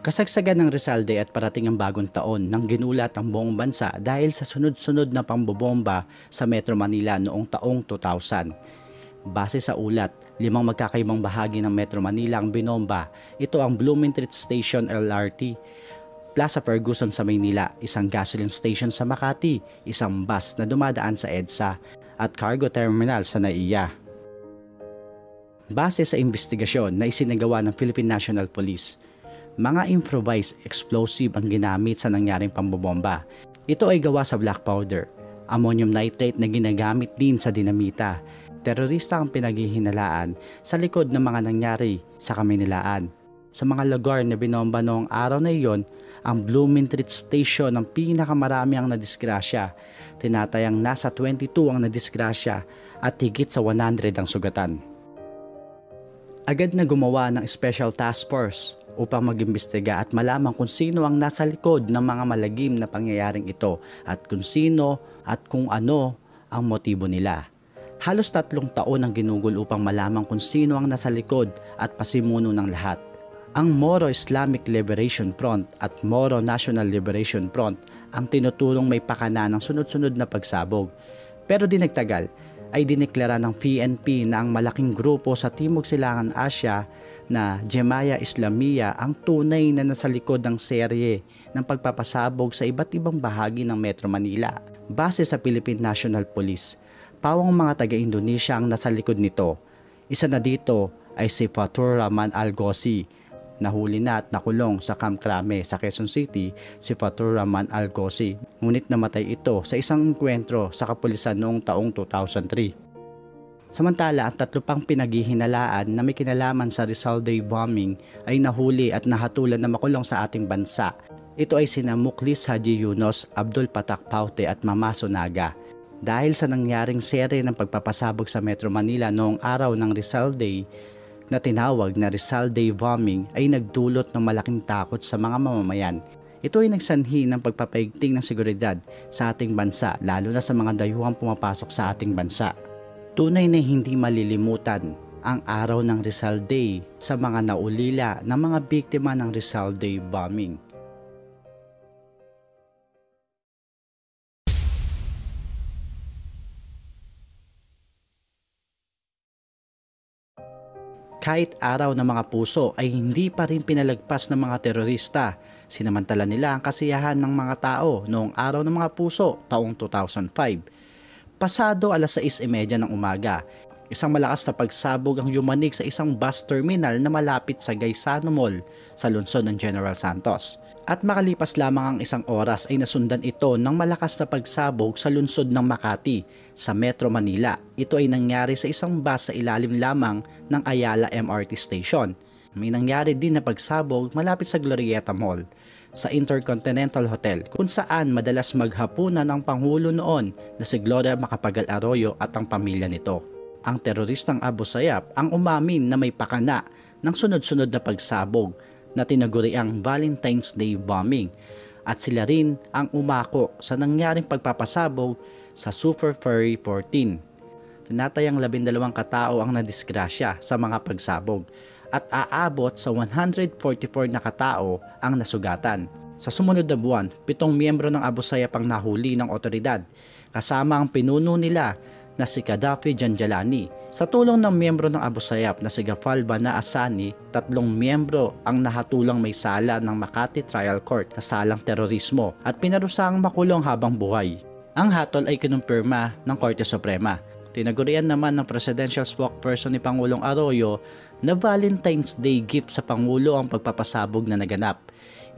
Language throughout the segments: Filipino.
Kasagsagan ng Rizal Day at parating ang bagong taon nang ginulat ang buong bansa dahil sa sunod-sunod na pambobomba sa Metro Manila noong taong 2000. Base sa ulat, limang magkakaibang bahagi ng Metro Manila ang binomba. Ito ang Blooming Street Station LRT, Plaza Ferguson sa Maynila, isang gasoline station sa Makati, isang bus na dumadaan sa EDSA, at cargo terminal sa NAIA. Base sa investigasyon na isinagawa ng Philippine National Police, mga improvised explosive ang ginamit sa nangyaring pambobomba. Ito ay gawa sa black powder, ammonium nitrate na ginagamit din sa dinamita. Terorista ang pinaghihinalaan sa likod ng mga nangyari sa Kaminilaan. Sa mga lugar na binomba noong araw na iyon, ang Blooming Street Station ang pinakamarami ang nadisgrasya. Tinatayang nasa 22 ang nadisgrasya at higit sa 100 ang sugatan. Agad na gumawa ng Special Task Force upang mag-imbestiga at malaman kung sino ang nasa likod ng mga malagim na pangyayaring ito at kung sino at kung ano ang motibo nila. Halos tatlong taon ang ginugol upang malaman kung sino ang nasa likod at pasimuno ng lahat. Ang Moro Islamic Liberation Front at Moro National Liberation Front ang tinutulong may pakana ng sunod-sunod na pagsabog. Pero di nagtagal ay dineklara ng PNP na ang malaking grupo sa Timog Silangan Asya na Jemaya Islamia ang tunay na nasa likod ng serye ng pagpapasabog sa iba't ibang bahagi ng Metro Manila. Base sa Philippine National Police, pawang mga taga-Indonesia ang nasa likod nito. Isa na dito ay si Fatur Rahman Algosi. Nahuli na at nakulong sa Camp Crame sa Quezon City si Fatur Rahman Algosi. Ngunit namatay ito sa isang enkwentro sa kapulisan noong taong 2003. Samantala, ang tatlo pang pinaghihinalaan na may kinalaman sa Rizal Day bombing ay nahuli at nahatulan na makulong sa ating bansa. Ito ay sina Muklis Haji Yunus, Abdul Patak Paute at Mama Sonaga. Dahil sa nangyaring sere ng pagpapasabog sa Metro Manila noong araw ng Rizal Day, na tinawag na Rizal Day bombing ay nagdulot ng malaking takot sa mga mamamayan. Ito ay nagsanhi ng pagpapaigting ng seguridad sa ating bansa lalo na sa mga dayuhang pumapasok sa ating bansa. Tunay na hindi malilimutan ang araw ng Rizal Day sa mga naulila ng mga biktima ng Rizal Day bombing. Kahit araw ng mga puso ay hindi pa rin pinalagpas ng mga terorista. Sinamantala nila ang kasiyahan ng mga tao noong araw ng mga puso taong 2005 Pasado alas 6.30 ng umaga, isang malakas na pagsabog ang yumanig sa isang bus terminal na malapit sa Gaisano Mall sa lungsod ng General Santos. At makalipas lamang ang isang oras ay nasundan ito ng malakas na pagsabog sa lungsod ng Makati sa Metro Manila. Ito ay nangyari sa isang bus sa ilalim lamang ng Ayala MRT Station. May nangyari din na pagsabog malapit sa Glorieta Mall sa Intercontinental Hotel kung saan madalas maghapunan ang Pangulo noon na si Gloria Macapagal Arroyo at ang pamilya nito. Ang teroristang Abu Sayyaf ang umamin na may pakana ng sunod-sunod na pagsabog na tinaguri ang Valentine's Day bombing at sila rin ang umako sa nangyaring pagpapasabog sa Super Ferry 14. Tinatayang labindalawang katao ang nadisgrasya sa mga pagsabog at aabot sa 144 na katao ang nasugatan. Sa sumunod na buwan, pitong miyembro ng Abu Sayyaf ang nahuli ng otoridad kasama ang pinuno nila na si Gaddafi Janjalani. Sa tulong ng miyembro ng Abu Sayyaf na si Gafal Bana Asani, tatlong miyembro ang nahatulang may sala ng Makati Trial Court sa salang terorismo at pinarusang makulong habang buhay. Ang hatol ay kinumpirma ng Korte Suprema. Tinagurian naman ng presidential spokesperson ni Pangulong Arroyo na Valentine's Day gift sa Pangulo ang pagpapasabog na naganap.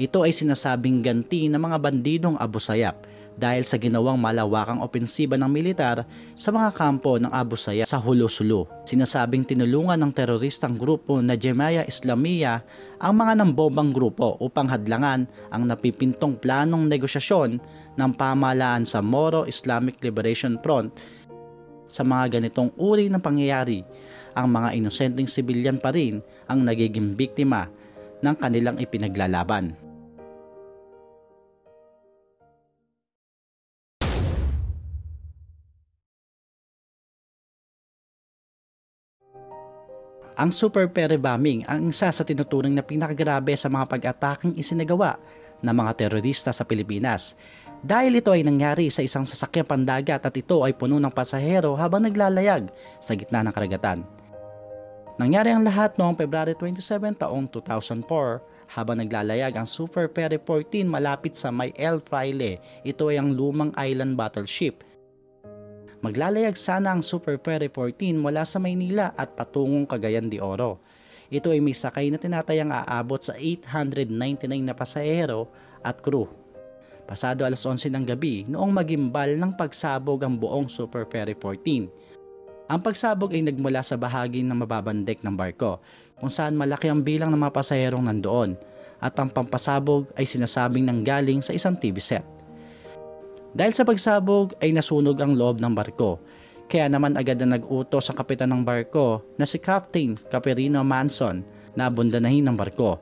Ito ay sinasabing ganti ng mga bandidong Abu Sayyaf dahil sa ginawang malawakang opensiba ng militar sa mga kampo ng Abu Sayyaf sa Hulo-Sulo. Sinasabing tinulungan ng teroristang grupo na Jemaya Islamia ang mga nambombang grupo upang hadlangan ang napipintong planong negosyasyon ng pamahalaan sa Moro Islamic Liberation Front sa mga ganitong uri ng pangyayari ang mga inosenteng sibilyan pa rin ang nagiging biktima ng kanilang ipinaglalaban. Ang Super Pere Bombing ang isa sa tinuturing na pinakagrabe sa mga pag-ataking isinagawa ng mga terorista sa Pilipinas. Dahil ito ay nangyari sa isang sasakyang pandagat at ito ay puno ng pasahero habang naglalayag sa gitna ng karagatan. Nangyari ang lahat noong February 27 taong 2004 habang naglalayag ang Super Pere 14 malapit sa May El Fraile. Ito ay ang lumang island battleship. Maglalayag sana ang Super Pere 14 mula sa Maynila at patungong Cagayan de Oro. Ito ay may sakay na tinatayang aabot sa 899 na pasahero at crew. Pasado alas 11 ng gabi noong magimbal ng pagsabog ang buong Super Ferry 14. Ang pagsabog ay nagmula sa bahagi ng mababandek ng barko kung saan malaki ang bilang ng mga pasaherong nandoon at ang pampasabog ay sinasabing nanggaling sa isang TV set. Dahil sa pagsabog ay nasunog ang loob ng barko kaya naman agad na nag-utos ang kapitan ng barko na si Captain Caperino Manson na abundanahin ng barko.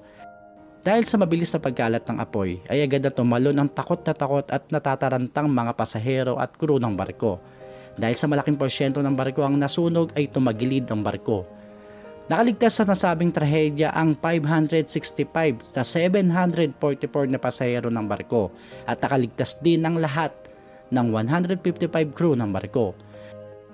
Dahil sa mabilis na pagkalat ng apoy ay agad na tumalon ang takot na takot at natatarantang mga pasahero at crew ng barko. Dahil sa malaking porsyento ng barko ang nasunog ay tumagilid ang barko. Nakaligtas sa nasabing trahedya ang 565 sa 744 na pasahero ng barko at nakaligtas din ang lahat ng 155 crew ng barko.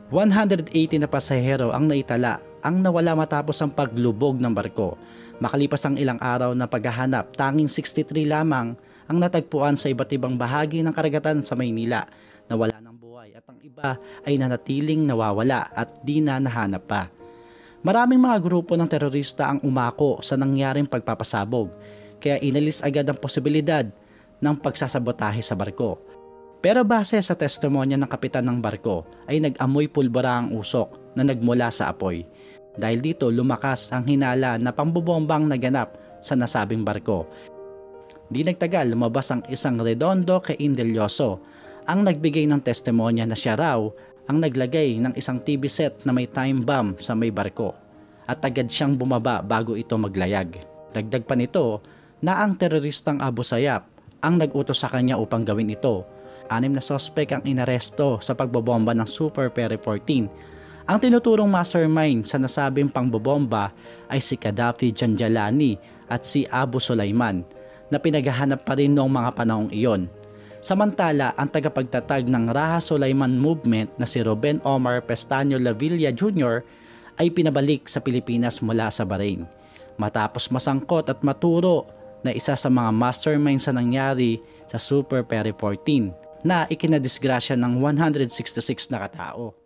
180 na pasahero ang naitala ang nawala matapos ang paglubog ng barko. Makalipas ang ilang araw na paghahanap, tanging 63 lamang ang natagpuan sa iba't ibang bahagi ng karagatan sa Maynila na wala ng buhay at ang iba ay nanatiling nawawala at di na nahanap pa. Maraming mga grupo ng terorista ang umako sa nangyaring pagpapasabog kaya inalis agad ang posibilidad ng pagsasabotahe sa barko. Pero base sa testimonya ng kapitan ng barko ay nag-amoy pulbura ang usok na nagmula sa apoy. Dahil dito lumakas ang hinala na pambobombang naganap sa nasabing barko. Di nagtagal lumabas ang isang redondo kay Indelyoso ang nagbigay ng testimonya na siya raw ang naglagay ng isang TV set na may time bomb sa may barko at agad siyang bumaba bago ito maglayag. Dagdag pa nito na ang teroristang Abu Sayyaf ang nag-utos sa kanya upang gawin ito. Anim na sospek ang inaresto sa pagbobomba ng Super Pere 14 ang tinuturong mastermind sa nasabing pangbobomba ay si Gaddafi Janjalani at si Abu Sulaiman na pinaghahanap pa rin noong mga panahong iyon. Samantala, ang tagapagtatag ng Raha Sulaiman Movement na si Ruben Omar Pestaño Lavilla Jr. ay pinabalik sa Pilipinas mula sa Bahrain. Matapos masangkot at maturo na isa sa mga mastermind sa nangyari sa Super Peri 14 na ikinadisgrasya ng 166 na katao.